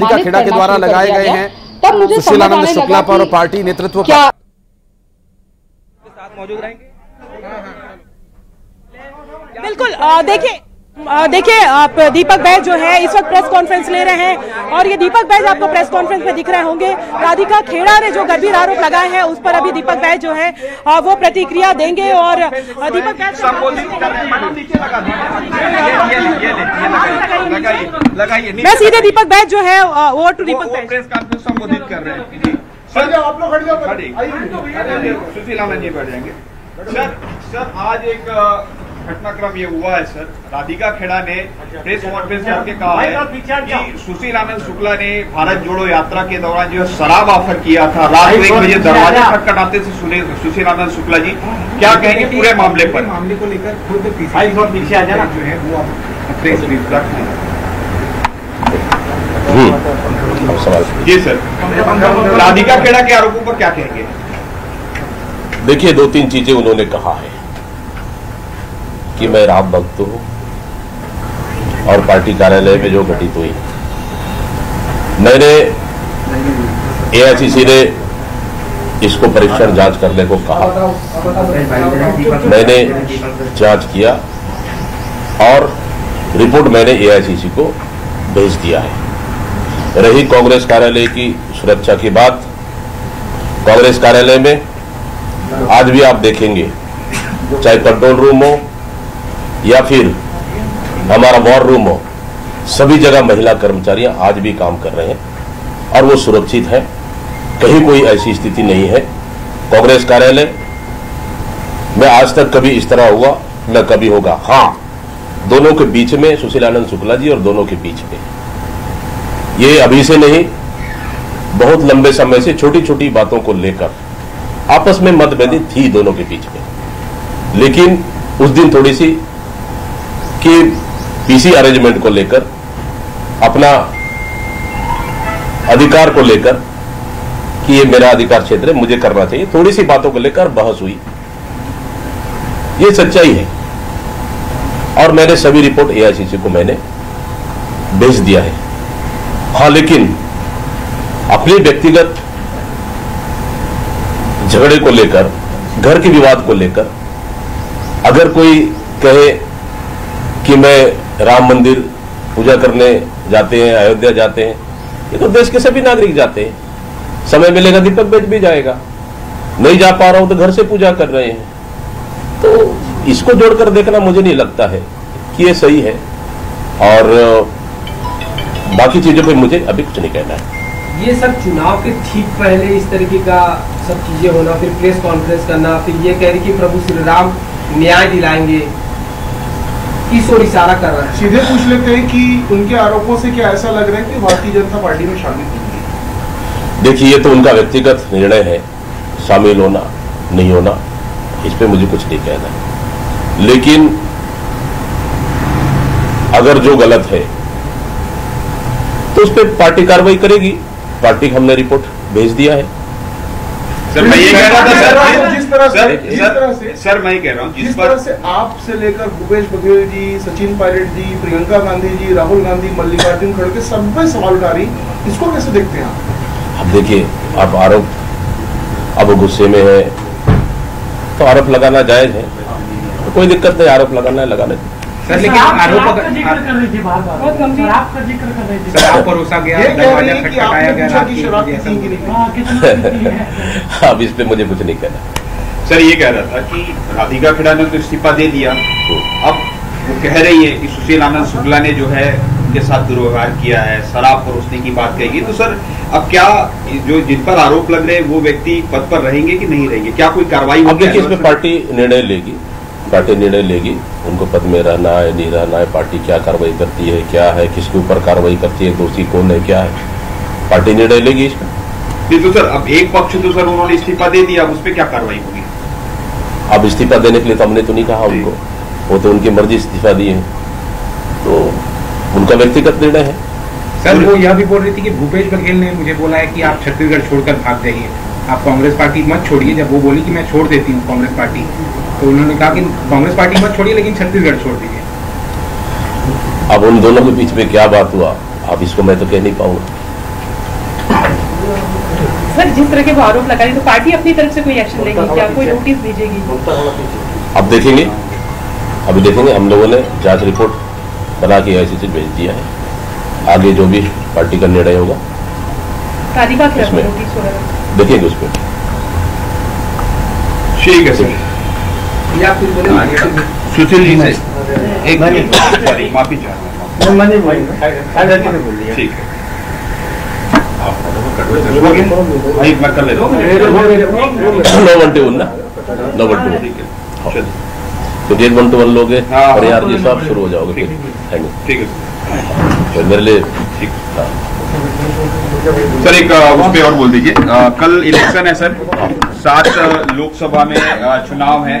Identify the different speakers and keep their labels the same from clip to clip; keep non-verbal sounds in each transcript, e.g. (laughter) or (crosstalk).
Speaker 1: राधिका खेड़ा के द्वारा लगाए गए हैं।
Speaker 2: तब मुझे समझ
Speaker 1: सुशीलानंद शुक्ला पर और पार्टी नेतृत्व
Speaker 2: क्या
Speaker 3: साथ मौजूद रहेंगे?
Speaker 4: बिल्कुल देखिए देखिए आप दीपक बैज जो है इस वक्त प्रेस कॉन्फ्रेंस ले रहे हैं और ये दीपक बैज आपको प्रेस कॉन्फ्रेंस में दिख रहे होंगे। राधिका खेड़ा ने जो गंभीर आरोप लगाए हैं उस पर अभी दीपक बैज जो है वो प्रतिक्रिया देंगे और दीपक बैज
Speaker 3: हैं
Speaker 4: मैं सीधे दीपक बैज जो है over to Deepak Baij.
Speaker 3: Press conference संबोधित कर रहे हैं। सर आप लोग खड़े जाओ खड़े। जी बैठ जाएँगे। सर सर आज एक घटनाक्रम ये हुआ है सर। राधिका खेड़ा ने प्रेस कॉन्फ्रेंस करके कहा है कि सुशील आनंद शुक्ला ने भारत जोड़ो यात्रा के दौरान जो है शराब ऑफ़र किया था। रात को एक बजे दरवाज़ा खटखटाते से सुने सुशील आनंद शुक्ला जी। क्या कहेंगे पूरे मामले पर?
Speaker 5: मामले को लेकर खुद पीछे पीछे आ जाना। जो है वो
Speaker 3: प्रेस जी। सर। राधिका खेड़ा के आरोपों पर क्या कहेंगे?
Speaker 6: देखिए दो तीन चीज़ें उन्होंने कहा है। कि मैं राम भक्त हूँ और पार्टी कार्यालय में जो घटित हुई। मैंने एआईसीसी ने इसको परीक्षण जाँच करने को कहा। मैंने जाँच किया और रिपोर्ट मैंने एआईसीसी को भेज दिया है। रही कांग्रेस कार्यालय की सुरक्षा की बात, कांग्रेस कार्यालय में आज भी आप देखेंगे, चाहे कंट्रोल रूम हो या फिर हमारा वॉर रूम हो, सभी जगह महिला कर्मचारियाँ आज भी काम कर रहे हैं और वो सुरक्षित हैं। कहीं कोई ऐसी स्थिति नहीं है। कांग्रेस कार्यालय, में आज तक कभी इस तरह हुआ, न कभी होगा। हाँ दोनों के बीच में सुशीलानंद शुक्ला जी और दोनों के बीच में। ये अभी से नहीं, बहुत लंबे समय से छोटी छोटी बातों को लेकर आपस में मतभेदी थी दोनों के बीच में। लेकिन उस दिन थोड़ी सी कि पीसी अरेंजमेंट को लेकर, अपना अधिकार को लेकर कि ये मेरा अधिकार क्षेत्र है, मुझे करना चाहिए। थोड़ी सी बातों को लेकर बहस हुई। ये सच्चाई है। और मैंने सभी रिपोर्ट एआईसीसी को मैंने भेज दिया है। हाँ लेकिन अपने व्यक्तिगत झगड़े को लेकर, घर के विवाद को लेकर, अगर कोई कहे कि मैं राम मंदिर पूजा करने जाते हैं, अयोध्या जाते हैं। ये तो देश के सभी नागरिक जाते हैं। समय मिलेगा, दीपक बेच भी जाएगा। नहीं जा पा रहा हूँ तो घर से पूजा कर रहे हैं। तो इसको जोड़कर देखना मुझे नहीं लगता है कि ये सही है। और बाकी चीज़ों पे मुझे अभी कुछ नहीं कहना है।
Speaker 5: ये सब चुनाव के ठीक पहले इस तरीके का सब चीज़ें होना, फिर प्रेस कॉन्फ्रेंस करना, फिर ये कह रही कि प्रभु श्री राम न्याय दिलाएँगे। किस ओर इशारा कर रहा है।
Speaker 7: सीधे पूछ लेते हैं कि उनके आरोपों से क्या ऐसा लग रहा है कि भारतीय जनता पार्टी में शामिल होंगे?
Speaker 6: देखिए ये तो उनका व्यक्तिगत निर्णय है। शामिल होना नहीं होना इस पे मुझे कुछ नहीं कहना लेकिन अगर जो गलत है तो उस पर पार्टी कार्रवाई करेगी। पार्टी को हमने रिपोर्ट भेज दिया है।
Speaker 3: सर मैं ये कह रहा था सर
Speaker 7: जिस तरह से जिस तरह से
Speaker 3: सर मैं कह रहा हूँ
Speaker 7: जिस तरह से आप से लेकर भूपेश बघेल जी सचिन पायलट जी प्रियंका गांधी जी राहुल गांधी मल्लिकार्जुन खड़गे सब पे सवाल उठा रही इसको कैसे देखते हैं आप
Speaker 6: अब देखिए अब आरोप अब गुस्से में है तो आरोप लगाना जायज़ है तो कोई दिक्कत नहीं आरोप लगाना है लगाना।
Speaker 5: सर लेकिन आरोप
Speaker 4: गंभीर।
Speaker 5: परोसा गया
Speaker 6: अब (laughs) इस पे मुझे कुछ नहीं कहना।
Speaker 3: सर ये कह रहा था कि राधिका खेड़ा ने तो इस्तीफा दे दिया। अब वो कह रही है कि सुशील आनंद शुक्ला ने जो है उनके साथ दुर्व्यवहार किया है शराब परोसने की बात कही तो सर अब क्या जो जिन पर आरोप लग रहे हैं वो व्यक्ति पद पर रहेंगे कि नहीं रहेंगे? क्या कोई कार्रवाई होगी?
Speaker 6: इसमें पार्टी निर्णय लेगी। पार्टी निर्णय लेगी। उनको पद में रहना है नहीं रहना है पार्टी क्या कार्रवाई करती है क्या है किसके ऊपर कार्रवाई करती है दोषी कौन है क्या है? पार्टी निर्णय लेगी
Speaker 3: नहीं तो सर अब एक पक्ष तो सर उन्होंने इस्तीफा दे दिया अब उस पर क्या कार्रवाई होगी?
Speaker 6: अब इस्तीफा देने के लिए तो हमने तो नहीं कहा उनको। वो तो उनकी मर्ज़ी इस्तीफा दी है। तो उनका व्यक्तिगत निर्णय है।
Speaker 8: सर वो यह भी बोल रही थी कि भूपेश बघेल ने मुझे बोला है कि आप छत्तीसगढ़ छोड़कर भाग जाइए। आप कांग्रेस पार्टी मत छोड़िए। जब वो बोली कि मैं छोड़ देती हूँ कांग्रेस पार्टी तो उन्होंने कहा कि कांग्रेस पार्टी मत छोड़िए लेकिन छत्तीसगढ़ छोड़ दीजिए।
Speaker 6: अब उन दोनों के बीच में क्या बात हुआ? अब इसको मैं तो कह नहीं पाऊँगा।
Speaker 4: सर जिस तरह के वो आरोप लगा रही तो पार्टी अपनी तरफ़ से कोई एक्शन लेगी? क्या कोई नोटिस भेजेगी
Speaker 6: अब देखेंगे। अभी देखेंगे। हम लोगों ने जाँच रिपोर्ट बना के आईसीसी भेज दिया है। आगे जो भी पार्टी का निर्णय होगा
Speaker 4: खिलाफ
Speaker 6: इसमें-
Speaker 4: नोटिस
Speaker 6: देखेंगे उस पर
Speaker 3: ठीक है सर
Speaker 5: ये आप बोले
Speaker 3: सुशील जी से। एक मिनट। सॉरी माफ़ी चाह ठीक है। मैं कर लेता हूँ।
Speaker 6: नौ घंटे उन ना? नौ घंटे
Speaker 3: है।
Speaker 6: क्योंकि एक घंटे वन लोगे
Speaker 3: हाँ,
Speaker 6: और यार
Speaker 3: हाँ,
Speaker 6: जी साहब शुरू हो जाओगे फिर।
Speaker 3: ठीक। है।
Speaker 6: फिर मेरे लिए
Speaker 3: ठीक।
Speaker 6: हाँ।
Speaker 3: सर एक उस पे और बोल दीजिए। कल इलेक्शन है सर। सात लोकसभा में चुनाव है।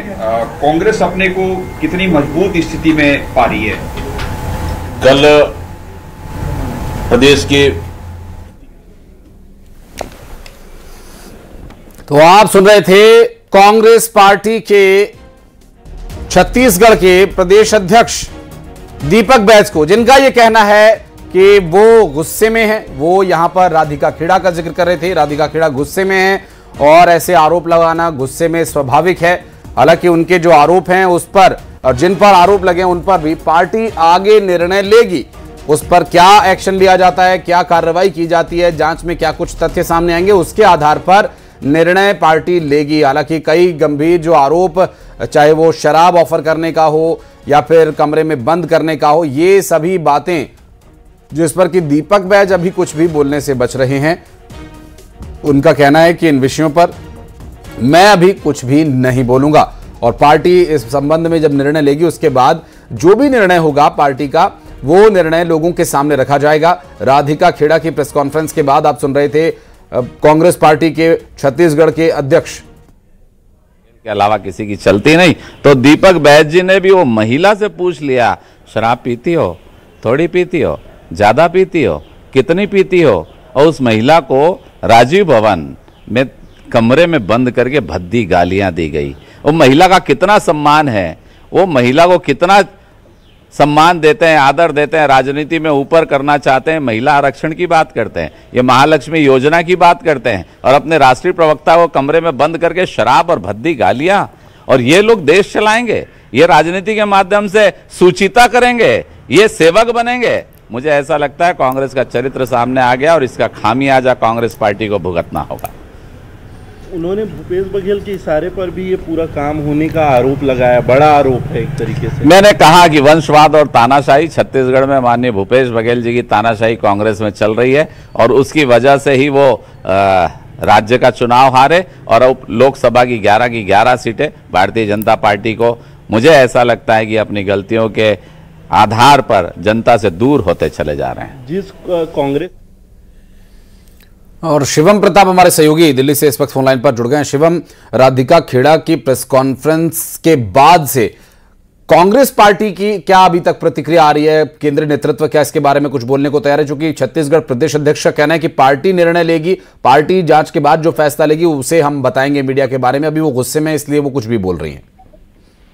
Speaker 3: कांग्रेस अपने को कितनी मज़बूत स्थिति में पा रही है?
Speaker 6: कल प्रदेश के
Speaker 1: तो आप सुन रहे थे कांग्रेस पार्टी के छत्तीसगढ़ के प्रदेश अध्यक्ष दीपक बैज को जिनका यह कहना है कि वो गुस्से में है। वो यहाँ पर राधिका खेड़ा का ज़िक्र कर रहे थे। राधिका खेड़ा गुस्से में है और ऐसे आरोप लगाना गुस्से में स्वाभाविक है। हालाँकि उनके जो आरोप हैं उस पर, और जिन पर आरोप लगे उन पर भी पार्टी आगे निर्णय लेगी। उस पर क्या एक्शन लिया जाता है, क्या कार्रवाई की जाती है, जाँच में क्या कुछ तथ्य सामने आएँगे, उसके आधार पर निर्णय पार्टी लेगी। हालाँकि कई गंभीर जो आरोप, चाहे वो शराब ऑफ़र करने का हो या फिर कमरे में बंद करने का हो, ये सभी बातें जिस पर कि दीपक बैज अभी कुछ भी बोलने से बच रहे हैं। उनका कहना है कि इन विषयों पर मैं अभी कुछ भी नहीं बोलूँगा। और पार्टी इस संबंध में जब निर्णय लेगी, उसके बाद जो भी निर्णय होगा पार्टी का, वो निर्णय लोगों के सामने रखा जाएगा। राधिका खेड़ा की प्रेस कॉन्फ्रेंस के बाद आप सुन रहे थे कांग्रेस पार्टी के छत्तीसगढ़ के अध्यक्ष।
Speaker 2: के अलावा किसी की चलती नहीं। तो दीपक बैज जी ने भी वो महिला से पूछ लिया, शराब पीती हो? थोड़ी पीती हो? ज़्यादा पीती हो, कितनी पीती हो? और उस महिला को राजीव भवन में कमरे में बंद करके भद्दी गालियाँ दी गई। वो महिला का कितना सम्मान है? वो महिला को कितना सम्मान देते हैं, आदर देते हैं, राजनीति में ऊपर करना चाहते हैं, महिला आरक्षण की बात करते हैं, ये महालक्ष्मी योजना की बात करते हैं, और अपने राष्ट्रीय प्रवक्ता को कमरे में बंद करके शराब और भद्दी गालियाँ, और ये लोग देश चलाएँगे, ये राजनीति के माध्यम से सूचिता करेंगे, ये सेवक बनेंगे मुझे ऐसा लगता है कांग्रेस का चरित्र सामने आ गया और इसका खामियाजा कांग्रेस पार्टी को भुगतना होगा।
Speaker 9: उन्होंने भूपेश बघेल के इशारे पर भी ये पूरा काम होने का आरोप लगाया बड़ा आरोप है एक तरीके से।
Speaker 2: मैंने कहा कि वंशवाद और तानाशाही छत्तीसगढ़ में माननीय भूपेश बघेल जी की तानाशाही कांग्रेस में चल रही है और उसकी वजह से ही वो अ, राज्य का चुनाव हारे और अब लोकसभा की 11 की 11 सीटें भारतीय जनता पार्टी को। मुझे ऐसा लगता है कि अपनी गलतियों के आधार पर जनता से दूर होते चले जा रहे हैं।
Speaker 9: जिस कांग्रेस
Speaker 1: और शिवम प्रताप हमारे सहयोगी दिल्ली से इस वक्त फ़ोन लाइन पर जुड़ गए हैं। शिवम राधिका खेड़ा की प्रेस कॉन्फ्रेंस के बाद से कांग्रेस पार्टी की क्या अभी तक प्रतिक्रिया आ रही है? केंद्रीय नेतृत्व क्या इसके बारे में कुछ बोलने को तैयार है? क्योंकि छत्तीसगढ़ प्रदेश अध्यक्ष का कहना है कि पार्टी निर्णय लेगी पार्टी जाँच के बाद जो फैसला लेगी उसे हम बताएँगे मीडिया के बारे में। अभी वो गुस्से में इसलिए वो कुछ भी बोल रही हैं
Speaker 10: हाँ,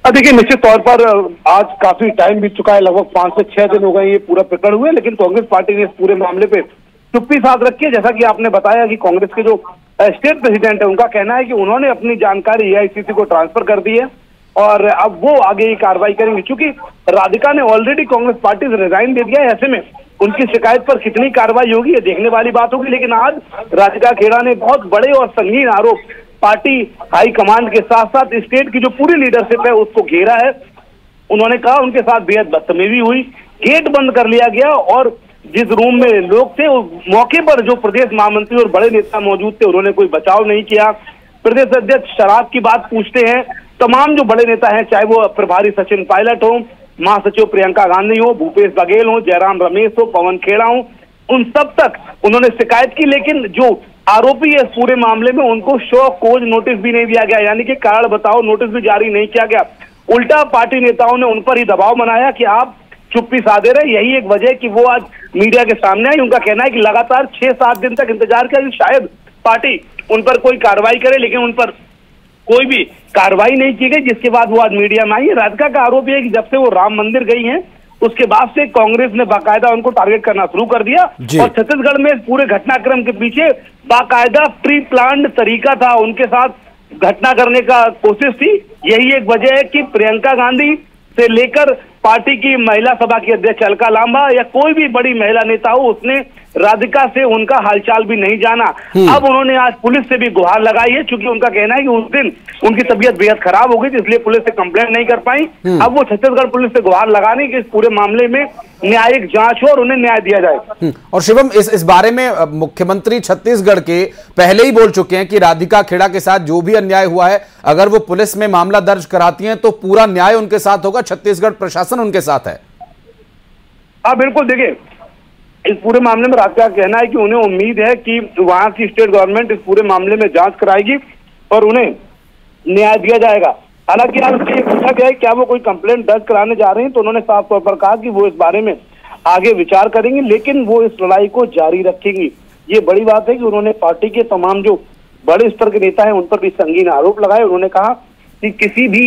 Speaker 10: देखिए, निश्चित तौर पर आज काफ़ी टाइम बीत चुका है, लगभग पाँच से छह दिन हो गए ये पूरा प्रकरण हुए, लेकिन कांग्रेस पार्टी ने इस पूरे मामले पे चुप्पी साथ रखी है। जैसा कि आपने बताया कि कांग्रेस के जो स्टेट प्रेसिडेंट है, उनका कहना है कि उन्होंने अपनी जानकारी एआईसीसी को ट्रांसफ़र कर दी है और अब वो आगे ही कार्रवाई करेंगे। क्योंकि राधिका ने ऑलरेडी कांग्रेस पार्टी से रिजाइन दे दिया है, ऐसे में उनकी शिकायत पर कितनी कार्रवाई होगी, ये देखने वाली बात होगी। लेकिन आज राधिका खेड़ा ने बहुत बड़े और संगीन आरोप पार्टी हाईकमांड के साथ साथ स्टेट की जो पूरी लीडरशिप है उसको घेरा है। उन्होंने कहा उनके साथ बेहद बदतमीजी हुई, गेट बंद कर लिया गया और जिस रूम में लोग थे, उस मौके पर जो प्रदेश महामंत्री और बड़े नेता मौजूद थे, उन्होंने कोई बचाव नहीं किया। प्रदेश अध्यक्ष शराब की बात पूछते हैं। तमाम जो बड़े नेता हैं, चाहे वो प्रभारी सचिन पायलट हो, महासचिव प्रियंका गांधी हो, भूपेश बघेल हो, जयराम रमेश हो, पवन खेड़ा हो, उन सब तक उन्होंने शिकायत की, लेकिन जो आरोपी इस पूरे मामले में उनको शो कोज नोटिस भी नहीं दिया गया। यानी कि कारण बताओ नोटिस भी जारी नहीं किया गया। उल्टा पार्टी नेताओं ने उन पर ही दबाव बनाया कि आप चुप्पी साधे रहे। यही एक वजह कि वो आज मीडिया के सामने आई। उनका कहना है कि लगातार छह सात दिन तक इंतज़ार किया शायद पार्टी उन पर कोई कार्रवाई करे, लेकिन उन पर कोई भी कार्रवाई नहीं की गई। जिसके बाद वो आज मीडिया में आई है। राधिका का आरोप है कि जब से वो राम मंदिर गई हैं उसके बाद से कांग्रेस ने बाकायदा उनको टारगेट करना शुरू कर दिया और छत्तीसगढ़ में पूरे घटनाक्रम के पीछे बाकायदा प्री प्लान तरीका था उनके साथ घटना करने का कोशिश थी। यही एक वजह है कि प्रियंका गांधी से लेकर पार्टी की महिला सभा की अध्यक्ष अलका लांबा या कोई भी बड़ी महिला नेता हो उसने राधिका से उनका हालचाल भी नहीं जाना। अब उन्होंने आज पुलिस से भी गुहार लगाई है क्योंकि उनका कहना है कि उस दिन उनकी तबीयत बेहद खराब हो गई थी इसलिए पुलिस से कंप्लेंट नहीं कर पाई। अब वो छत्तीसगढ़ पुलिस से गुहार लगाने की इस पूरे मामले में न्यायिक जाँच हो और उन्हें न्याय दिया जाए।
Speaker 1: हम्म, और शिवम इस इस बारे में मुख्यमंत्री छत्तीसगढ़ के पहले ही बोल चुके हैं कि राधिका खेड़ा के साथ जो भी अन्याय हुआ है अगर वो पुलिस में मामला दर्ज कराती हैं तो पूरा न्याय उनके साथ होगा छत्तीसगढ़ प्रशासन उनके साथ है।
Speaker 10: हाँ बिल्कुल देखिए इस पूरे मामले में राधिका का कहना है कि उन्हें उम्मीद है कि वहाँ की स्टेट गवर्नमेंट इस पूरे मामले में जाँच कराएगी और उन्हें न्याय दिया जाएगा। हालाँकि आज उनसे पूछा गया है, क्या वो कोई कंप्लेंट दर्ज कराने जा रहे हैं तो उन्होंने साफ़ तौर पर कहा कि वो इस बारे में आगे विचार करेंगे, लेकिन वो इस लड़ाई को जारी रखेंगी। ये बड़ी बात है कि उन्होंने पार्टी के तमाम जो बड़े स्तर के नेता हैं, उन पर भी संगीन आरोप लगाए। उन्होंने कहा कि किसी भी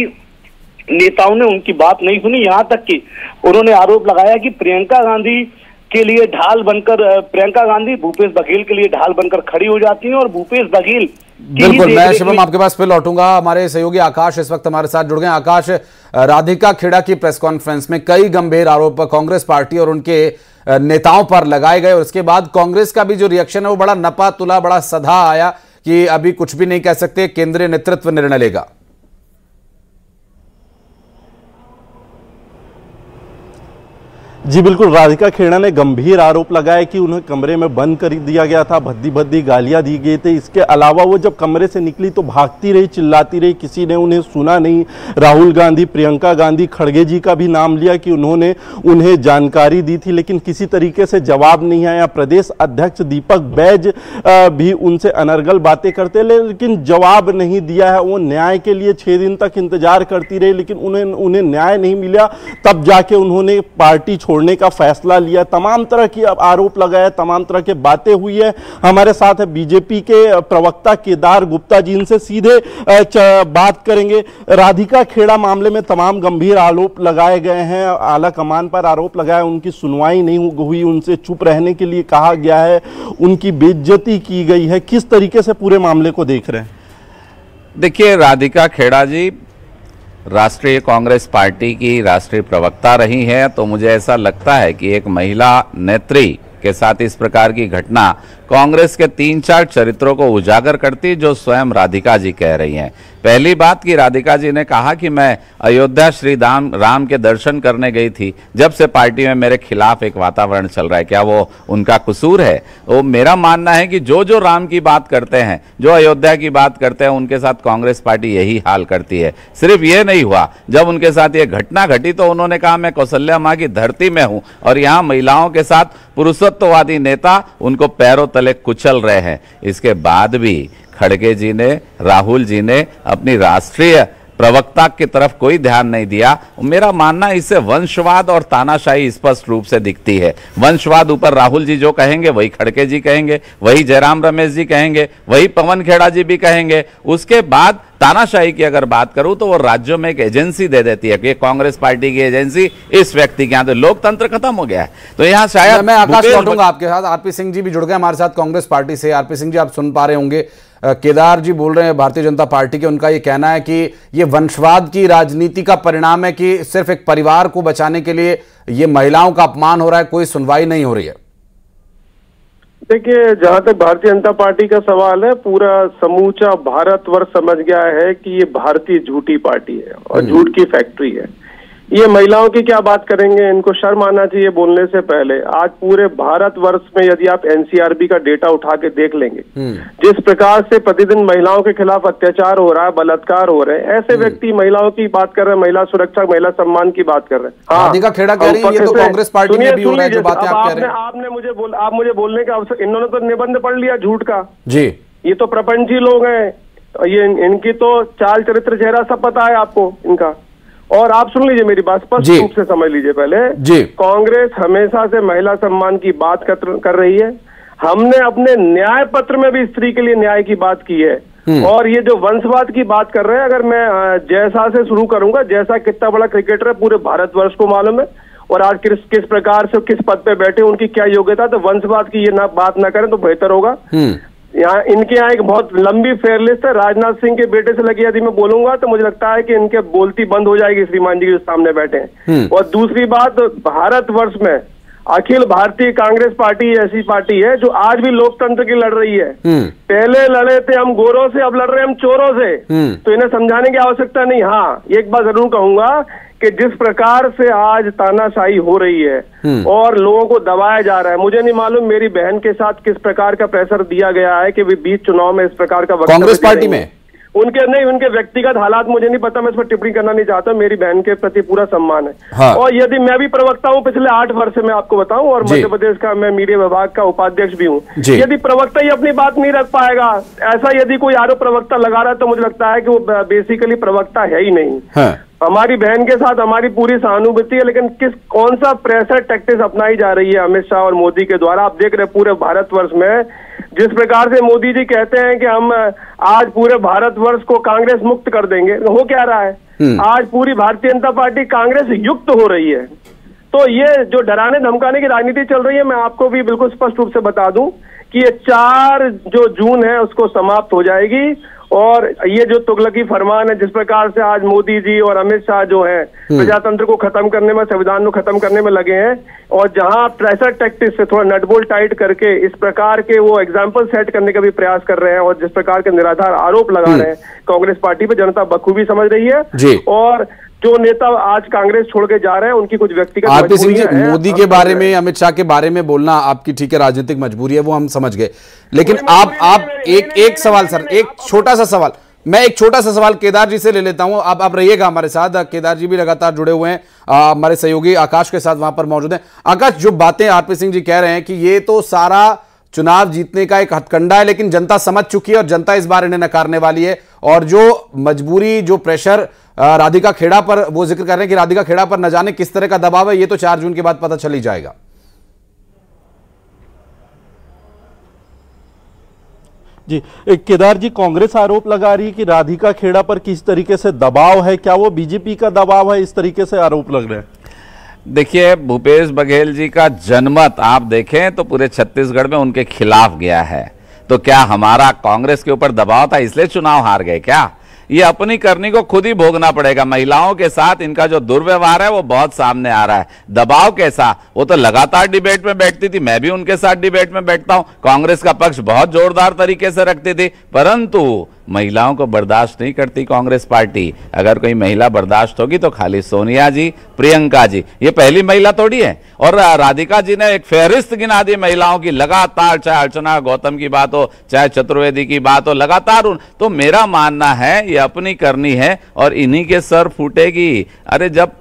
Speaker 10: नेताओं ने उनकी बात नहीं सुनी। यहाँ तक कि उन्होंने आरोप लगाया कि प्रियंका गांधी के लिए ढाल बनकर प्रियंका गांधी भूपेश बघेल के लिए ढाल बनकर खड़ी हो जाती हैं और भूपेश बघेल
Speaker 1: बिल्कुल मैं शिवम आपके पास फिर लौटूँगा। हमारे सहयोगी आकाश इस वक्त हमारे साथ जुड़ गए। आकाश राधिका खेड़ा की प्रेस कॉन्फ्रेंस में कई गंभीर आरोप कांग्रेस पार्टी और उनके नेताओं पर लगाए गए। और उसके बाद कांग्रेस का भी जो रिएक्शन है वो बड़ा नपा तुला बड़ा सधा आया कि अभी कुछ भी नहीं कह सकते केंद्रीय नेतृत्व निर्णय लेगा।
Speaker 9: जी बिल्कुल, राधिका खेड़ा ने गंभीर आरोप लगाया कि उन्हें कमरे में बंद कर दिया गया था, भद्दी भद्दी गालियाँ दी गई थी। इसके अलावा वो जब कमरे से निकली तो भागती रही, चिल्लाती रही, किसी ने उन्हें सुना नहीं। राहुल गांधी, प्रियंका गांधी, खड़गे जी का भी नाम लिया कि उन्होंने उन्हें जानकारी दी थी, लेकिन किसी तरीके से जवाब नहीं आया। प्रदेश अध्यक्ष दीपक बैज भी उनसे अनर्गल बातें करते, लेकिन जवाब नहीं दिया है। वो न्याय के लिए छः दिन तक इंतज़ार करती रही, लेकिन उन्हें उन्हें न्याय नहीं मिला। तब जाके उन्होंने पार्टी छोड़ने का फैसला लिया। तमाम तरह की आरोप लगाए, तमाम तरह की बातें हुई है। हमारे साथ है बीजेपी के प्रवक्ता केदार गुप्ता जी इनसे सीधे बात करेंगे। राधिका खेड़ा मामले में तमाम गंभीर आरोप लगाए गए हैं। आला कमान पर आरोप लगाए उनकी सुनवाई नहीं हुई, उनसे चुप रहने के लिए कहा गया है। उनकी बेज्जती की गई है। किस तरीके से पूरे मामले को देख रहे हैं?
Speaker 2: देखिए, राधिका खेड़ा जी राष्ट्रीय कांग्रेस पार्टी की राष्ट्रीय प्रवक्ता रही हैं तो मुझे ऐसा लगता है कि एक महिला नेत्री के साथ इस प्रकार की घटना कांग्रेस के तीन चार चरित्रों को उजागर करती, जो स्वयं राधिका जी कह रही हैं। पहली बात कि राधिका जी ने कहा कि मैं अयोध्या श्री राम राम के दर्शन करने गई थी, जब से पार्टी में मेरे खिलाफ एक वातावरण चल रहा है। क्या वो उनका कसूर है? वो मेरा मानना है कि जो जो राम की बात करते हैं, जो अयोध्या की बात करते हैं, उनके साथ कांग्रेस पार्टी यही हाल करती है। सिर्फ़ ये नहीं हुआ, जब उनके साथ ये घटना घटी तो उन्होंने कहा, मैं कौशल्या माँ की धरती में हूँ और यहाँ महिलाओं के साथ पुरुषत्ववादी नेता, उनको पैरों तले कुचल रहे हैं। इसके बाद भी खड़गे जी ने, राहुल जी ने अपनी राष्ट्रीय प्रवक्ता की तरफ़ कोई ध्यान नहीं दिया। मेरा मानना इससे वंशवाद और तानाशाही स्पष्ट रूप से दिखती है। वंशवाद ऊपर राहुल जी जो कहेंगे वही खड़के जी कहेंगे वही जयराम रमेश जी कहेंगे वही पवन खेड़ा जी भी कहेंगे। उसके बाद तानाशाही की अगर बात करूँ तो वो राज्यों में एक एजेंसी दे देती है कि कांग्रेस पार्टी की एजेंसी इस व्यक्ति के यहाँ तो लोकतंत्र खत्म हो गया है। तो यहाँ शायद
Speaker 1: मैं आकाश लौटूँगा आपके साथ। आरपी सिंह जी भी जुड़ गए हमारे साथ कांग्रेस पार्टी से। आरपी सिंह जी आप सुन पा रहे होंगे। केदार जी बोल रहे हैं भारतीय जनता पार्टी के उनका ये कहना है कि ये वंशवाद की राजनीति का परिणाम है कि सिर्फ़ एक परिवार को बचाने के लिए ये महिलाओं का अपमान हो रहा है कोई सुनवाई नहीं हो रही है।
Speaker 11: देखिए जहाँ तक भारतीय जनता पार्टी का सवाल है पूरा समूचा भारतवर्ष समझ गया है कि ये भारतीय झूठी पार्टी है और झूठ की फैक्ट्री है। ये महिलाओं की क्या बात करेंगे? इनको शर्म आना चाहिए बोलने से पहले। आज पूरे भारत वर्ष में यदि आप एनसीआरबी का डेटा उठा के देख लेंगे जिस प्रकार से प्रतिदिन महिलाओं के खिलाफ अत्याचार हो रहा है बलात्कार हो रहे हैं ऐसे व्यक्ति महिलाओं की बात कर रहे हैं महिला सुरक्षा महिला सम्मान की बात कर रहे हैं। हाँ।
Speaker 1: खेड़ा कह रही है, तो कांग्रेस पार्टी में भी हो रहा है, जो बातें आप कह रहे
Speaker 11: आपने-
Speaker 1: हैं।
Speaker 11: आपने मुझे बोल आप मुझे बोलने का अवसर इन्होंने तो निबंध पढ़ लिया झूठ का।
Speaker 1: जी।
Speaker 11: ये तो प्रपंची लोग हैं। ये इनकी तो चाल चरित्र चेहरा सब पता है आपको इनका। और आप सुन लीजिए मेरी बात स्पष्ट रूप से समझ लीजिए पहले।
Speaker 1: जी।
Speaker 11: कांग्रेस हमेशा से महिला सम्मान की बात कर, कर रही है। हमने अपने न्याय पत्र में भी स्त्री के लिए न्याय की बात की है। और ये जो वंशवाद की बात कर रहे हैं अगर मैं जैसा से शुरू करूँगा जैसा कितना बड़ा क्रिकेटर है पूरे भारतवर्ष को मालूम है। और आज किस किस प्रकार से किस पद पे बैठे उनकी क्या योग्यता तो वंशवाद की ये ना बात ना करें तो बेहतर होगा। यहाँ इनके यहाँ एक बहुत लंबी फेयर लिस्ट है। राजनाथ सिंह के बेटे से लगी यदि मैं बोलूँगा तो मुझे लगता है कि इनके बोलती बंद हो जाएगी श्रीमान जी के जो सामने बैठे हैं। और दूसरी बात भारतवर्ष में अखिल भारतीय कांग्रेस पार्टी ऐसी पार्टी है जो आज भी लोकतंत्र की लड़ रही है। पहले लड़े थे हम गोरों से अब लड़ रहे हैं हम चोरों से। तो इन्हें समझाने की आवश्यकता नहीं। हाँ एक बात ज़रूर कहूँगा कि जिस प्रकार से आज तानाशाही हो रही है और लोगों को दबाया जा रहा है मुझे नहीं मालूम मेरी बहन के साथ किस प्रकार का प्रेशर दिया गया है कि वे बीच चुनाव में इस प्रकार का
Speaker 1: कांग्रेस पार्टी में?
Speaker 11: उनके नहीं उनके व्यक्तिगत हालात मुझे नहीं पता मैं इस पर टिप्पणी करना नहीं चाहता मेरी बहन के प्रति पूरा सम्मान है।
Speaker 1: हाँ।
Speaker 11: और यदि मैं भी प्रवक्ता हूँ पिछले आठ वर्ष से मैं आपको बताऊँ और मध्य प्रदेश का मैं मीडिया विभाग का उपाध्यक्ष भी हूँ यदि प्रवक्ता ही अपनी बात नहीं रख पाएगा ऐसा यदि कोई आरोप प्रवक्ता लगा रहा है तो मुझे लगता है कि वो बेसिकली प्रवक्ता है ही नहीं।
Speaker 1: हाँ।
Speaker 11: हमारी बहन के साथ हमारी पूरी सहानुभूति है लेकिन किस कौन सा प्रेशर टैक्टिस अपनाई जा रही है अमित शाह और मोदी के द्वारा? आप देख रहे हैं पूरे भारतवर्ष में जिस प्रकार से मोदी जी कहते हैं कि हम आज पूरे भारतवर्ष को कांग्रेस मुक्त कर देंगे। हो क्या रहा है? आज पूरी भारतीय जनता पार्टी कांग्रेस युक्त हो रही है। तो ये जो डराने धमकाने की राजनीति चल रही है मैं आपको भी बिल्कुल स्पष्ट रूप से बता दूँ कि ये चार जो जून है उसको समाप्त हो जाएगी। और ये जो तुगलकी फरमान है जिस प्रकार से आज मोदी जी और अमित शाह जो है प्रजातंत्र को खत्म करने में संविधान को खत्म करने में लगे हैं और जहाँ प्रेशर टैक्टिक्स से थोड़ा नटबोल टाइट करके इस प्रकार के वो एग्ज़ाम्पल सेट करने का भी प्रयास कर रहे हैं और जिस प्रकार के निराधार आरोप लगा रहे हैं कांग्रेस पार्टी पर जनता बखूबी समझ रही है और जो नेता आज कांग्रेस छोड़ के जा रहे हैं उनकी कुछ व्यक्तिगत
Speaker 1: आरपी सिंह जी मोदी के बारे में अमित शाह के बारे में बोलना आपकी ठीक है राजनीतिक मजबूरी है वो हम समझ गए। लेकिन आप आप एक एक सवाल सर एक छोटा सा सवाल। मैं एक छोटा सा सवाल केदार जी से ले लेता हूँ। आप आप रहिएगा हमारे साथ केदार जी भी लगातार जुड़े हुए हैं हमारे सहयोगी आकाश के साथ वहाँ पर मौजूद हैं। आकाश जो बातें आरपी सिंह जी कह रहे हैं कि ये तो सारा चुनाव जीतने का एक हथकंडा है, लेकिन जनता समझ चुकी है और जनता इस बार इन्हें नकारने वाली है। और जो मजबूरी, जो प्रेशर राधिका खेड़ा पर वो ज़िक्र कर रहे हैं कि राधिका खेड़ा पर न जाने किस तरह का दबाव है, ये तो चार जून के बाद पता चल ही जाएगा।
Speaker 9: जी केदार जी, कांग्रेस आरोप लगा रही है कि राधिका खेड़ा पर किस तरीके से दबाव है, क्या वो बीजेपी का दबाव है, इस तरीके से आरोप लग रहे हैं?
Speaker 2: देखिए, भूपेश बघेल जी का जनमत आप देखें तो पूरे छत्तीसगढ़ में उनके खिलाफ गया है। तो क्या हमारा कांग्रेस के ऊपर दबाव था, इसलिए चुनाव हार गए क्या? ये अपनी करनी को खुद ही भोगना पड़ेगा। महिलाओं के साथ इनका जो दुर्व्यवहार है, वो बहुत सामने आ रहा है। दबाव कैसा? वो तो लगातार डिबेट में बैठती थी, मैं भी उनके साथ डिबेट में बैठता हूँ। कांग्रेस का पक्ष बहुत जोरदार तरीके से रखती थी, परंतु महिलाओं को बर्दाश्त नहीं करती कांग्रेस पार्टी। अगर कोई महिला बर्दाश्त होगी तो खाली सोनिया जी, प्रियंका जी। ये पहली महिला थोड़ी है। और राधिका जी ने एक फहरिस्त गिना दी महिलाओं की। लगातार चाहे अर्चना गौतम की बात हो, चाहे चतुर्वेदी की बात हो, लगातार उन तो मेरा मानना है, ये अपनी करनी है और इन्हीं के सर फूटेगी। अरे जब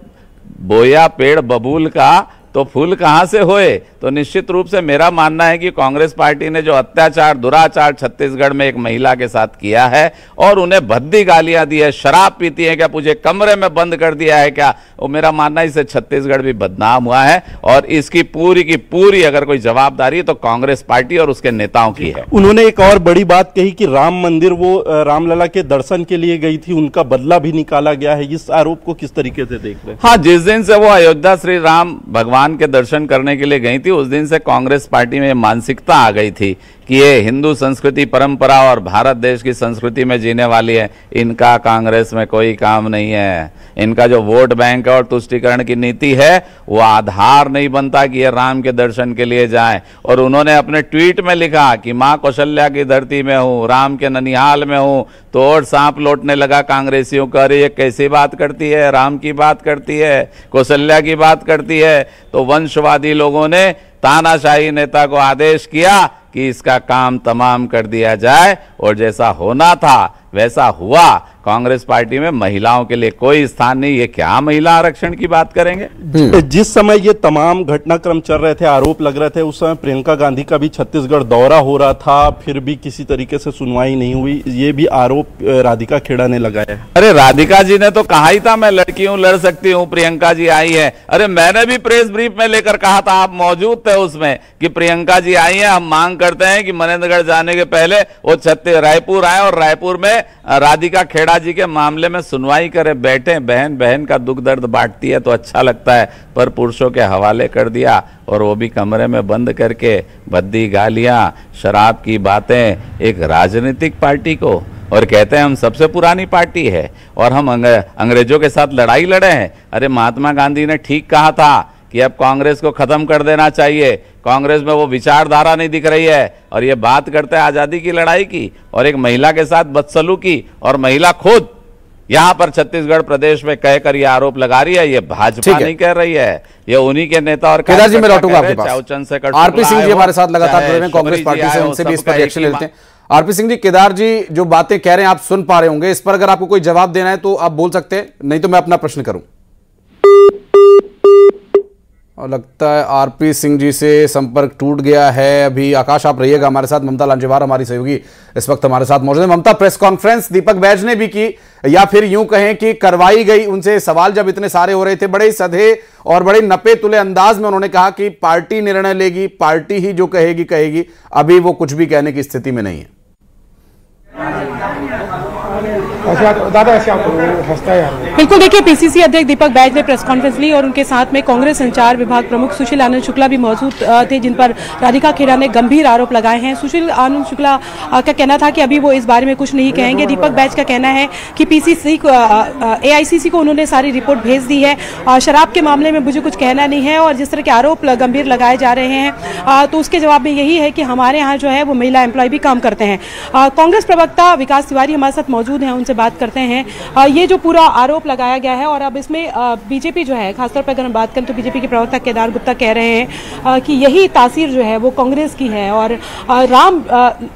Speaker 2: बोया पेड़ बबूल का तो फूल कहाँ से होए? तो निश्चित रूप से मेरा मानना है कि कांग्रेस पार्टी ने जो अत्याचार दुराचार छत्तीसगढ़ में एक महिला के साथ किया है और उन्हें भद्दी गालियाँ दी है शराब पीती है क्या मुझे कमरे में बंद कर दिया है क्या? वो मेरा मानना है इससे छत्तीसगढ़ भी बदनाम हुआ है और इसकी पूरी की पूरी अगर कोई जवाबदारी तो कांग्रेस पार्टी और उसके नेताओं की है।
Speaker 9: उन्होंने एक और बड़ी बात कही कि राम मंदिर वो रामलला के दर्शन के लिए गई थी उनका बदला भी निकाला गया है। इस आरोप को किस तरीके से देख रहे हैं?
Speaker 2: हाँ जिस दिन से वो अयोध्या श्री राम भगवान के दर्शन करने के लिए गई थी, उस दिन से कांग्रेस पार्टी में मानसिकता आ गई थी कि ये हिंदू संस्कृति परंपरा और भारत देश की संस्कृति में जीने वाली है। इनका कांग्रेस में कोई काम नहीं है। इनका जो वोट बैंक और तुष्टिकरण की नीति है, वो आधार नहीं बनता कि ये राम के दर्शन के लिए जाए। और उन्होंने अपने ट्वीट में लिखा कि माँ कौशल्या की धरती में हूँ, राम के ननिहाल में हूँ। तो और सांप लौटने लगा कांग्रेसियों का। अरे, ये कैसी बात करती है? राम की बात करती है? कौशल्या की बात करती है? तो वंशवादी लोगों ने तानाशाही नेता को आदेश किया कि इसका काम तमाम कर दिया जाए। और जैसा होना था वैसा हुआ। कांग्रेस पार्टी में महिलाओं के लिए कोई स्थान नहीं। ये क्या महिला आरक्षण की बात करेंगे?
Speaker 9: जिस समय ये तमाम घटनाक्रम चल रहे थे आरोप लग रहे थे उस समय प्रियंका गांधी का भी छत्तीसगढ़ दौरा हो रहा था फिर भी किसी तरीके से सुनवाई नहीं हुई। ये भी आरोप राधिका खेड़ा ने लगाया
Speaker 2: अरे राधिका जी ने तो कहा ही था मैं लड़की हूँ लड़ सकती हूँ प्रियंका जी आई है। अरे मैंने भी प्रेस ब्रीफ में लेकर कहा था आप मौजूद थे उसमें कि प्रियंका जी आई है। हम मांग करते हैं कि मनेन्द्रगढ़ जाने के पहले वो छत्तीस छत्तीस रायपुर आए और रायपुर में राधिका खेड़ा जी के मामले में सुनवाई करें, बैठे, बहन बहन का दुख दर्द बांटती है तो अच्छा लगता है, पर पुरुषों के हवाले कर दिया और वो भी कमरे में बंद करके, बद्दी गालियाँ शराब की बातें, एक राजनीतिक पार्टी को, और कहते हैं, हम सबसे पुरानी पार्टी है, और हम अंग्रेज़ों के साथ लड़ाई लड़े हैं। अरे, महात्मा गांधी ने ठीक कहा था कि अब कांग्रेस को खत्म कर देना चाहिए। कांग्रेस में वो विचारधारा नहीं दिख रही है और ये बात करते हैं आज़ादी की लड़ाई की और एक महिला के साथ बदसलूकी और महिला खुद यहाँ पर छत्तीसगढ़ प्रदेश में कहकर ये आरोप लगा रही है ये भाजपा नहीं कह रही है। ये उन्हीं के नेता और
Speaker 1: केदार जी मैं लौटूँगा आपके पास। आरपी सिंह जी हमारे साथ लगातार कांग्रेस पार्टी से उनसे भी इस पर रिएक्शन लेते हैं। आरपी सिंह जी केदार जी जो बातें कह रहे हैं आप सुन पा रहे होंगे। इस पर अगर आपको कोई जवाब देना है तो आप बोल सकते हैं नहीं तो मैं अपना प्रश्न करूँ। और लगता है आरपी सिंह जी से संपर्क टूट गया है। अभी आकाश, आप रहिएगा हमारे साथ। ममता लांजेवार हमारी सहयोगी इस वक्त हमारे साथ मौजूद है। ममता, प्रेस कॉन्फ्रेंस, दीपक बैज ने भी की, या फिर यूँ कहें कि करवाई गई उनसे सवाल जब इतने सारे हो रहे थे, बड़े सधे और बड़े नपे तुले अंदाज में उन्होंने कहा कि पार्टी निर्णय लेगी, पार्टी ही जो कहेगी कहेगी। अभी वो कुछ भी कहने की स्थिति में नहीं है।
Speaker 4: बिल्कुल, देखिए पीसीसी अध्यक्ष दीपक बैज ने प्रेस कॉन्फ्रेंस ली और उनके साथ में कांग्रेस संचार विभाग प्रमुख सुशील आनंद शुक्ला भी मौजूद थे, जिन पर राधिका खेड़ा ने गंभीर आरोप लगाए हैं। सुशील आनंद शुक्ला का कहना था कि अभी वो इस बारे में कुछ नहीं कहेंगे। दीपक बैज का कहना है कि पीसीसी एआईसीसी को उन्होंने सारी रिपोर्ट भेज दी है। शराब के मामले में मुझे कुछ कहना नहीं है और जिस तरह के आरोप गंभीर लगाए जा रहे हैं तो उसके जवाब में यही है कि हमारे यहाँ जो है वो महिला एम्प्लॉय भी काम करते हैं। कांग्रेस प्रवक्ता विकास तिवारी हमारे साथ मौजूद हैं, उनसे बात करते हैं। ये जो पूरा आरोप लगाया गया है और अब इसमें बीजेपी जो है, खासतौर पर अगर हम बात करें तो बीजेपी के प्रवक्ता केदार गुप्ता कह रहे हैं कि यही तासीर जो है वो कांग्रेस की है और राम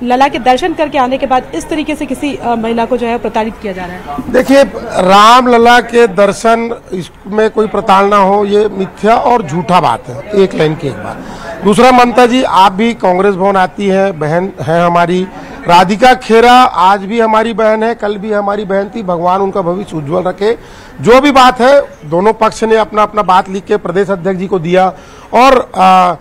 Speaker 4: लला के दर्शन करके आने के बाद इस तरीके से किसी महिला को जो है प्रताड़ित किया जा रहा है।
Speaker 12: देखिए, राम लला के दर्शन इसमें कोई प्रताड़ना हो, ये मिथ्या और झूठा बात है, एक लाइन की एक बात। दूसरा, ममता जी, आप भी कांग्रेस भवन आती है, बहन है हमारी राधिका खेरा आज भी हमारी बहन है कल भी हमारी बहन थी भगवान उनका भविष्य उज्जवल रखे। जो भी बात है दोनों पक्ष ने अपना अपना बात लिख के प्रदेश अध्यक्ष जी को दिया। और आ,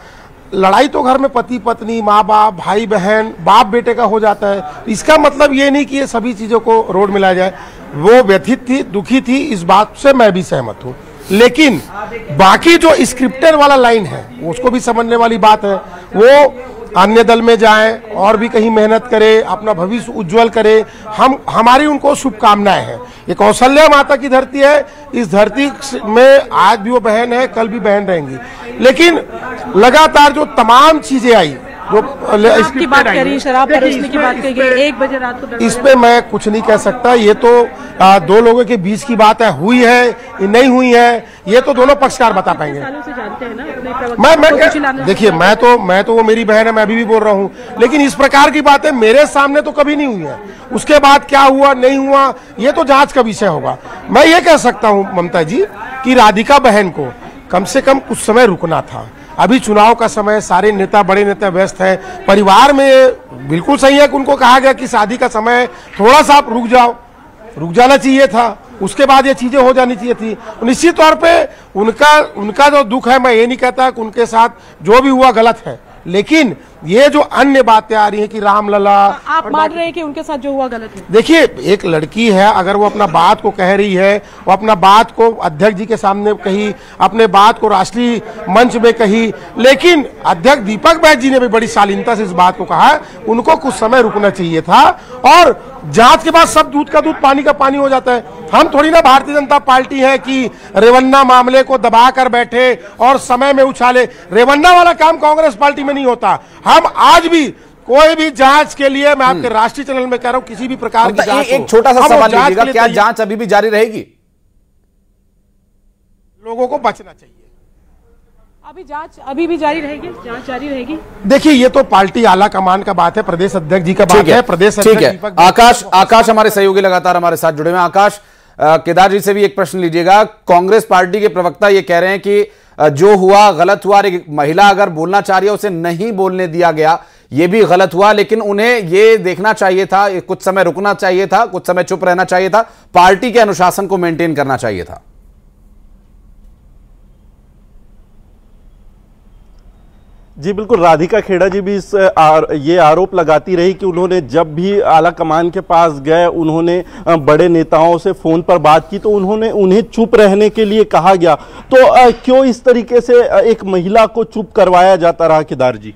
Speaker 12: लड़ाई तो घर में पति पत्नी माँ बाप भाई बहन बाप बेटे का हो जाता है। इसका मतलब ये नहीं कि ये सभी चीज़ों को रोड मिलाया जाए। वो व्यथित थी दुखी थी इस बात से मैं भी सहमत हूँ। लेकिन बाकी जो स्क्रिप्टेड वाला लाइन है उसको भी समझने वाली बात है। वो अन्य दल में जाए और भी कहीं मेहनत करे, अपना भविष्य उज्जवल करे, हम, हमारी उनको शुभकामनाएँ हैं। ये कौशल्या माता की धरती है, इस धरती में आज भी वो बहन है, कल भी बहन रहेंगी। लेकिन लगातार जो तमाम चीज़ें आई जो
Speaker 4: शराब की बात करी शराब परोसने की बात कही गई एक बजे रात को
Speaker 12: इस पे मैं कुछ नहीं कह सकता ये तो आ, दो लोगों के बीच की बात है हुई है नहीं हुई है ये तो दोनों पक्षकार बता पाएँगे। मैं मैं देखिए मैं तो मैं तो वो मेरी बहन है मैं अभी भी बोल रहा हूँ। लेकिन इस प्रकार की बातें मेरे सामने तो कभी नहीं हुई है। उसके बाद क्या हुआ नहीं हुआ ये तो जाँच का विषय होगा। मैं ये कह सकता हूँ ममता जी कि राधिका बहन को कम से कम कुछ समय रुकना था। अभी चुनाव का समय सारे नेता, बड़े नेता व्यस्त हैं। परिवार में बिल्कुल सही है कि उनको कहा गया कि शादी का समय थोड़ा सा आप रुक जाओ। रुक जाना चाहिए था। उसके बाद ये चीज़ें हो जानी चाहिए थी। निश्चित तौर पे उनका उनका जो दुख है, मैं ये नहीं कहता कि उनके साथ जो भी हुआ गलत है। लेकिन ये जो अन्य बातें आ रही हैं कि रामलला
Speaker 4: आप मान रहे हैं कि उनके साथ जो हुआ गलत है?
Speaker 12: देखिए एक लड़की है अगर वो अपना बात को कह रही है वो अपना बात को अध्यक्ष जी के सामने कही अपने बात को राष्ट्रीय मंच में कही लेकिन अध्यक्ष दीपक बैद जी ने भी बड़ी शालीनता से इस बात को कहा उनको कुछ समय रुकना चाहिए था और जाँच के बाद सब दूध का दूध पानी का पानी हो जाता है। हम थोड़ी ना भारतीय जनता पार्टी है कि रेवन्ना मामले को दबा कर बैठे और समय में उछाले। रेवन्ना वाला काम कांग्रेस पार्टी में नहीं होता। हम आज भी कोई भी जाँच के लिए मैं आपके राष्ट्रीय चैनल में कह रहा हूँ किसी भी प्रकार की
Speaker 1: मतलब
Speaker 12: जाँच
Speaker 1: एक, छोटा सा सवाल लीजिएगा क्या जाँच अभी भी जारी रहेगी?
Speaker 12: लोगों को बचना चाहिए।
Speaker 4: अभी जाँच अभी भी जारी रहेगी? जाँच जारी रहेगी?
Speaker 12: देखिए ये तो पार्टी आला कमान का बात है प्रदेश अध्यक्ष जी का बात है
Speaker 1: है
Speaker 12: प्रदेश
Speaker 1: ठीक
Speaker 12: अध्यक्ष
Speaker 1: है आकाश आकाश हमारे सहयोगी लगातार हमारे साथ जुड़े हुए आकाश केदार जी से भी एक प्रश्न लीजिएगा। कांग्रेस पार्टी के प्रवक्ता ये कह रहे हैं कि जो हुआ, गलत हुआ महिला अगर बोलना चाह रही है, उसे नहीं बोलने दिया गया, ये भी गलत हुआ, लेकिन उन्हें ये देखना चाहिए था कुछ समय रुकना चाहिए था, कुछ समय चुप रहना चाहिए था, पार्टी के अनुशासन को मेंटेन करना चाहिए था।
Speaker 9: जी बिल्कुल राधिका खेड़ा जी भी इस आर, ये आरोप लगाती रही कि उन्होंने जब भी आला कमान के पास गए उन्होंने बड़े नेताओं से फ़ोन पर बात की तो उन्होंने उन्हें चुप रहने के लिए कहा गया। तो क्यों इस तरीके से एक महिला को चुप करवाया जाता रहा केदार जी?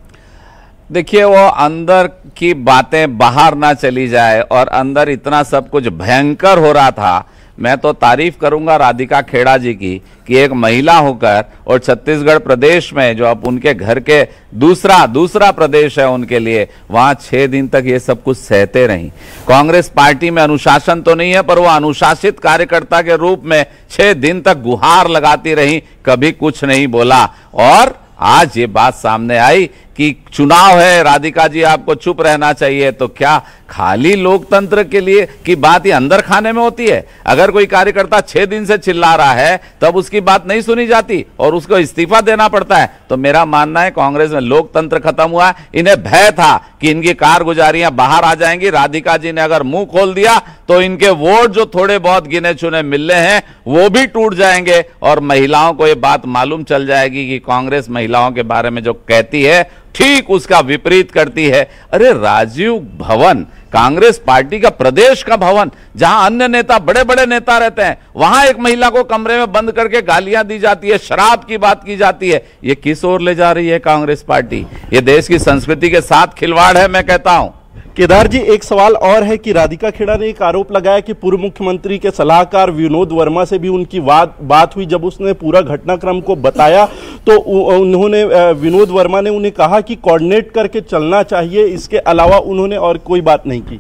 Speaker 2: देखिए वो अंदर की बातें बाहर ना चली जाए और अंदर इतना सब कुछ भयंकर हो रहा था मैं तो तारीफ़ करूँगा राधिका खेड़ा जी की कि एक महिला होकर और छत्तीसगढ़ प्रदेश में जो अब उनके घर के दूसरा दूसरा प्रदेश है उनके लिए, वहाँ छह दिन तक ये सब कुछ सहते रहीं। कांग्रेस पार्टी में अनुशासन तो नहीं है, पर वो अनुशासित कार्यकर्ता के रूप में छह दिन तक गुहार लगाती रही, कभी कुछ नहीं बोला। और आज ये बात सामने आई कि चुनाव है, राधिका जी, आपको चुप रहना चाहिए तो क्या खाली लोकतंत्र के लिए की बात ये अंदर खाने में होती है? अगर कोई कार्यकर्ता छह दिन से चिल्ला रहा है, तब उसकी बात नहीं सुनी जाती और उसको इस्तीफा देना पड़ता है। तो मेरा मानना है, कांग्रेस में लोकतंत्र खत्म हुआ है इन्हें भय था कि इनकी कारगुजारियाँ बाहर आ जाएँगी। राधिका जी ने अगर मुँह खोल दिया तो इनके वोट जो थोड़े बहुत गिने चुने मिल रहे हैं, वो भी टूट जाएँगे। और महिलाओं को ये बात मालूम चल जाएगी कि कांग्रेस महिलाओं के बारे में जो कहती है ठीक उसका विपरीत करती है। अरे राजीव भवन, कांग्रेस पार्टी का प्रदेश का भवन, जहाँ अन्य नेता बड़े बड़े नेता रहते हैं, वहाँ एक महिला को कमरे में बंद करके गालियाँ दी जाती है, शराब की बात की जाती है। ये किस ओर ले जा रही है कांग्रेस पार्टी? ये देश की संस्कृति के साथ खिलवाड़ है, मैं कहता हूँ।
Speaker 9: केदार जी, एक सवाल और है कि राधिका खेड़ा ने एक आरोप लगाया कि पूर्व मुख्यमंत्री के सलाहकार विनोद वर्मा से भी उनकी बात बात हुई जब उसने पूरा घटनाक्रम को बताया। तो उन्होंने विनोद वर्मा ने उन्हें कहा कि कोऑर्डिनेट करके चलना चाहिए, इसके अलावा उन्होंने और कोई बात नहीं की।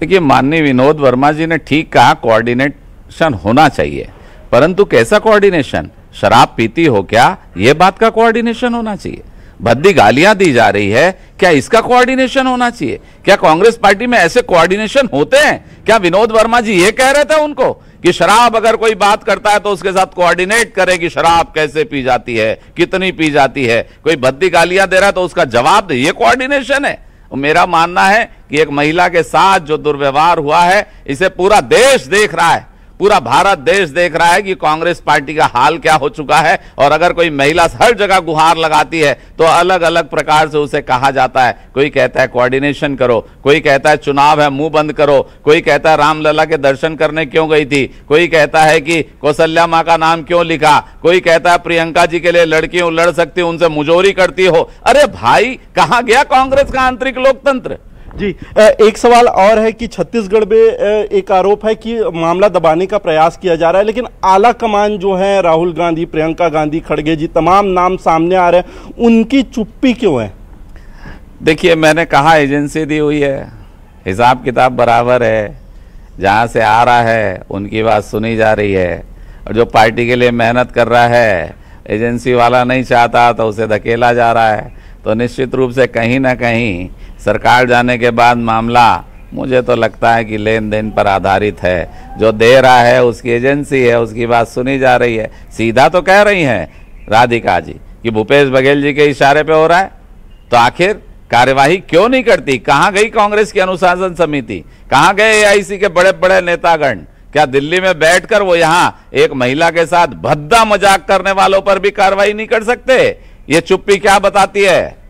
Speaker 2: देखिए, माननीय विनोद वर्मा जी ने ठीक कहा, कोऑर्डिनेशन होना चाहिए। परंतु कैसा कोऑर्डिनेशन? शराब पीती हो क्या? यह बात का कोऑर्डिनेशन होना चाहिए। भद्दी गालियाँ दी जा रही है। क्या इसका कोऑर्डिनेशन होना चाहिए? क्या कांग्रेस पार्टी में ऐसे कोऑर्डिनेशन होते हैं? क्या विनोद वर्मा जी ये कह रहे थे उनको कि शराब अगर कोई बात करता है तो उसके साथ कोऑर्डिनेट करे कि शराब कैसे पी जाती है, कितनी पी जाती है? कोई भद्दी गालियाँ दे रहा है तो उसका जवाब दे। ये कोऑर्डिनेशन है। मेरा मानना है कि एक महिला के साथ जो दुर्व्यवहार हुआ है, इसे पूरा देश देख रहा है। पूरा भारत देश देख रहा है कि कांग्रेस पार्टी का हाल क्या हो चुका है और अगर कोई महिला हर जगह गुहार लगाती है तो अलग अलग प्रकार से उसे कहा जाता है। कोई कहता है कोऑर्डिनेशन करो, कोई कहता है चुनाव है, मुँह बंद करो, कोई कहता है रामलला के दर्शन करने क्यों गई थी, कोई कहता है कि कौशल्या माँ का नाम क्यों लिखा, कोई कहता है प्रियंका जी के लिए लड़कियों लड़ सकती, उनसे मुजोरी करती हो। अरे भाई, कहा गया कांग्रेस का आंतरिक लोकतंत्र?
Speaker 9: जी एक सवाल और है कि छत्तीसगढ़ में एक आरोप है कि मामला दबाने का प्रयास किया जा रहा है, लेकिन आला कमान जो है, राहुल गांधी, प्रियंका गांधी, खड़गे जी, तमाम नाम सामने आ रहे हैं। उनकी चुप्पी क्यों है?
Speaker 2: देखिए, मैंने कहा एजेंसी दी हुई है, हिसाब किताब बराबर है, जहाँ से आ रहा है, उनकी बात सुनी जा रही है। और जो पार्टी के लिए मेहनत कर रहा है, एजेंसी वाला नहीं चाहता तो उसे धकेला जा रहा है। तो निश्चित रूप से कहीं ना कहीं सरकार जाने के बाद मामला मुझे तो लगता है कि लेन देन पर आधारित है। जो दे रहा है, उसकी एजेंसी है, उसकी बात सुनी जा रही है। सीधा तो कह रही हैं, राधिका जी, कि भूपेश बघेल जी के इशारे पे हो रहा है। तो आखिर कार्यवाही क्यों नहीं करती? कहाँ गई कांग्रेस की अनुशासन समिति? कहाँ गए एआईसी के बड़े बड़े नेतागण? क्या दिल्ली में बैठकर वो यहाँ एक महिला के साथ भद्दा मज़ाक करने वालों पर भी कार्रवाई नहीं कर सकते? ये चुप्पी क्या बताती है?